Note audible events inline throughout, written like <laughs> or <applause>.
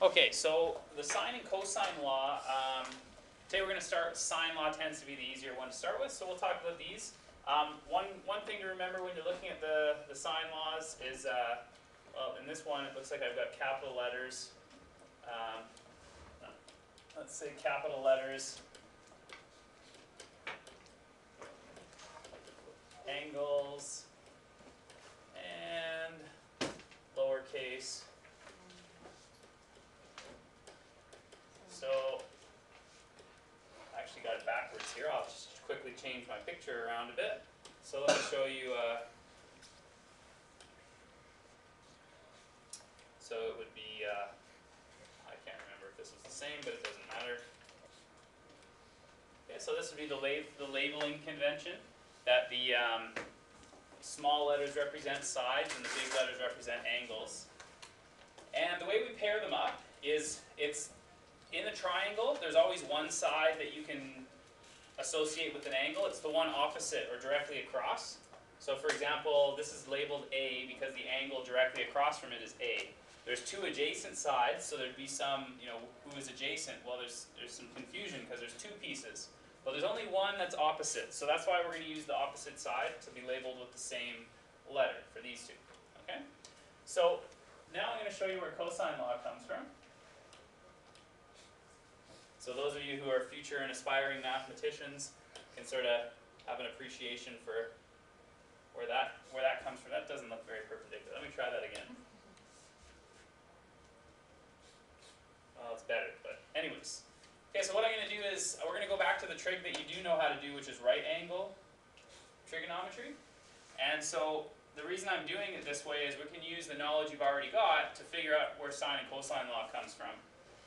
Okay, so the sine and cosine law, um, today we're gonna start, sine law tends to be the easier one to start with, so we'll talk about these. Um, one, one thing to remember when you're looking at the, the sine laws is, uh, well, in this one, it looks like I've got capital letters. Um, let's say capital letters. Angles. And lowercase. So, I actually got it backwards here, I'll just quickly change my picture around a bit. So let me show you, uh, so it would be, uh, I can't remember if this was the same, but it doesn't matter. Okay, so this would be the lab, the labeling convention, that the, um, small letters represent sides and the big letters represent angles. And the way we pair them up is, it's in the triangle, there's always one side that you can associate with an angle, it's the one opposite or directly across. So for example, this is labeled A because the angle directly across from it is A. There's two adjacent sides, so there'd be some, you know, who is adjacent? Well, there's, there's some confusion because there's two pieces. But there's only one that's opposite, so that's why we're gonna use the opposite side to be labeled with the same letter for these two, okay? So, now I'm gonna show you where cosine law comes from. So those of you who are future and aspiring mathematicians can sort of have an appreciation for where that, where that comes from. That doesn't look very perpendicular. Let me try that again. Well, it's better, but anyways. Okay, so what I'm gonna do is, uh, we're gonna go back to the trig that you do know how to do, which is right angle trigonometry. And so, the reason I'm doing it this way is we can use the knowledge you've already got to figure out where sine and cosine law comes from.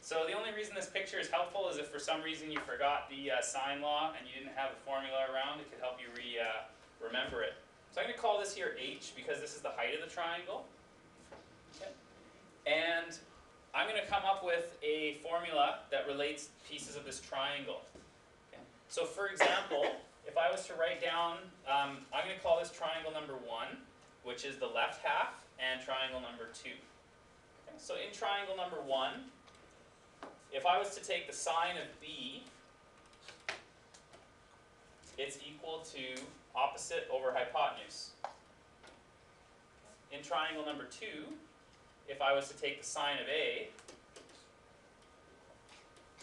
So the only reason this picture is helpful is if for some reason you forgot the uh, sine law and you didn't have a formula around, it could help you re, uh, remember it. So I'm going to call this here h because this is the height of the triangle. Okay. And I'm going to come up with a formula that relates pieces of this triangle. Okay. So for example, <laughs> if I was to write down, um, I'm going to call this triangle number one, which is the left half, and triangle number two. Okay. So in triangle number one, if I was to take the sine of b, it's equal to opposite over hypotenuse. In triangle number two, if I was to take the sine of a,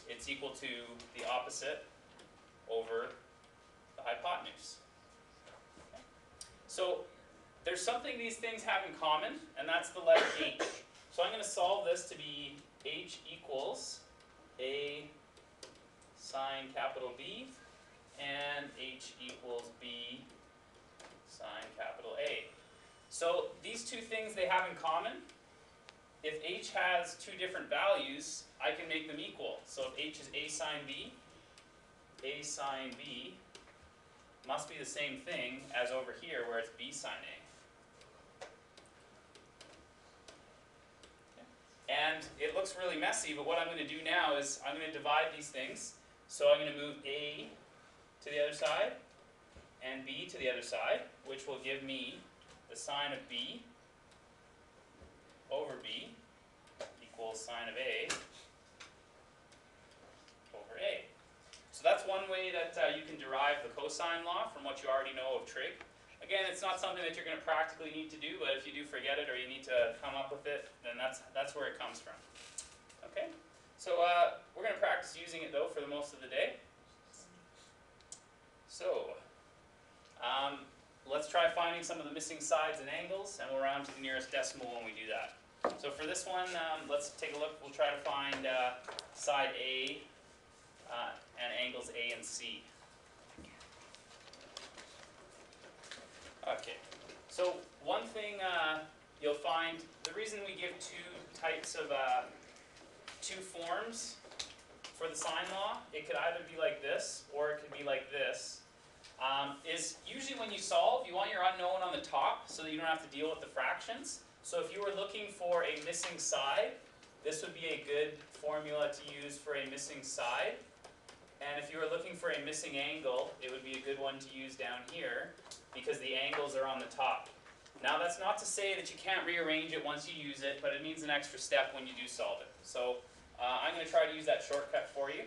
it's equal to the opposite over the hypotenuse. So there's something these things have in common, and that's the letter h. So I'm going to solve this to be h equals a sine capital B and H equals B sine capital A. So these two things they have in common, if H has two different values, I can make them equal. So if H is A sine B, A sine B must be the same thing as over here where it's B sine A. And it looks really messy, but what I'm going to do now is I'm going to divide these things. So I'm going to move A to the other side and B to the other side, which will give me the sine of B over B equals sine of A over A. So that's one way that uh, you can derive the cosine law from what you already know of trig. Again, it's not something that you're going to practically need to do, but if you do forget it or you need to come up with it, then that's, that's where it comes from. Okay? So uh, we're going to practice using it though for the most of the day. So, um, let's try finding some of the missing sides and angles, and we'll round to the nearest decimal when we do that. So for this one, um, let's take a look. We'll try to find uh, side A uh, and angles A and C. Okay, so one thing uh, you'll find, the reason we give two types of, uh, two forms for the sine law, it could either be like this, or it could be like this, um, is usually when you solve, you want your unknown on the top, so that you don't have to deal with the fractions. So if you were looking for a missing side, this would be a good formula to use for a missing side. And if you were looking for a missing angle, it would be a good one to use down here because the angles are on the top. Now, that's not to say that you can't rearrange it once you use it, but it means an extra step when you do solve it. So, uh, I'm gonna try to use that shortcut for you.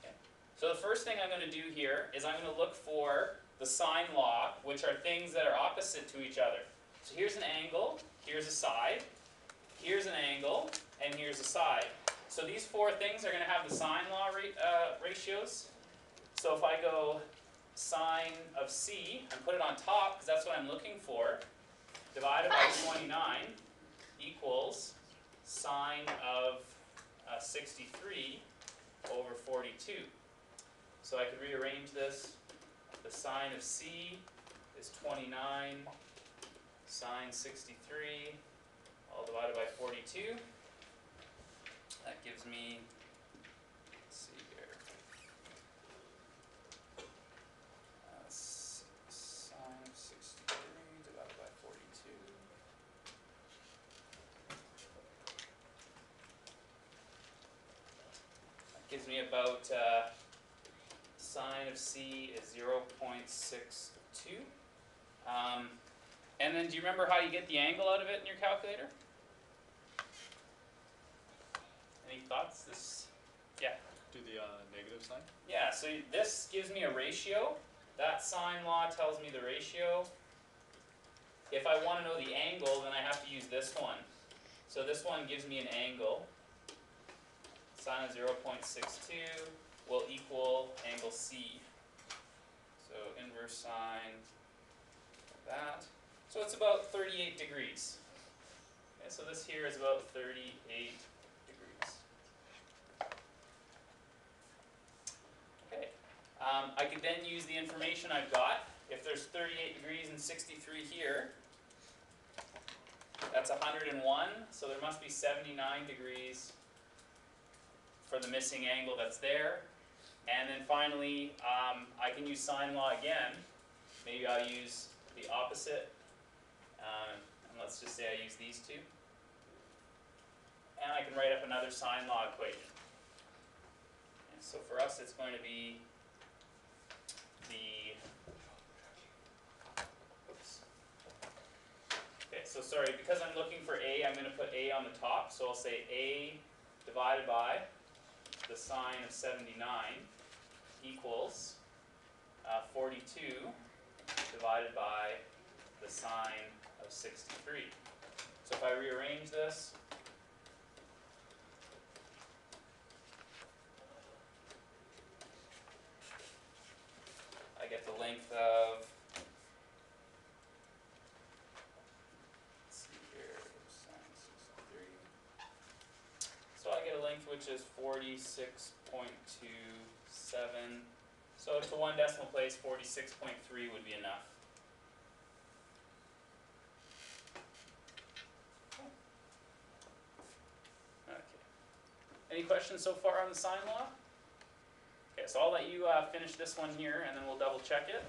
Okay. So the first thing I'm gonna do here is I'm gonna look for the sine law, which are things that are opposite to each other. So here's an angle, here's a side, here's an angle, and here's a side. So these four things are gonna have the sine law uh, ratios. So if I go sine of c and put it on top, because that's what I'm looking for, divided by <coughs> twenty-nine equals sine of uh, sixty-three over forty-two. So I could rearrange this, the sine of c is twenty-nine, sine sixty-three, all divided by forty-two. That gives me, let's see here. Uh, s- sine of sixty-three divided by forty-two. That gives me about, uh, sine of c is zero point six two. Um, and then do you remember how you get the angle out of it in your calculator? Any thoughts? This, yeah. Do the uh, negative sign? Yeah, so this gives me a ratio. That sine law tells me the ratio. If I wanna know the angle, then I have to use this one. So this one gives me an angle. Sine of zero point six two will equal angle C. So inverse sine of that. So it's about thirty-eight degrees. Okay, so this here is about thirty-eight degrees. Okay, um, I could then use the information I've got, if there's thirty-eight degrees and sixty-three here, that's hundred and one, so there must be seventy-nine degrees for the missing angle that's there. And then finally, um, I can use sine law again, maybe I'll use the opposite, um, and let's just say I use these two. And I can write up another sine law equation. And so for us, it's going to be the. Okay, so sorry, because I'm looking for A, I'm gonna put A on the top, so I'll say A divided by the sine of seventy-nine equals, uh, forty-two divided by the sine of sixty-three. So if I rearrange this, I get the length of. Let's see here, sine sixty-three. So I get a length which is forty-six point two seven. So to one decimal place, forty-six point three would be enough. Okay. Any questions so far on the sine law? Okay, so I'll let you uh finish this one here and then we'll double check it.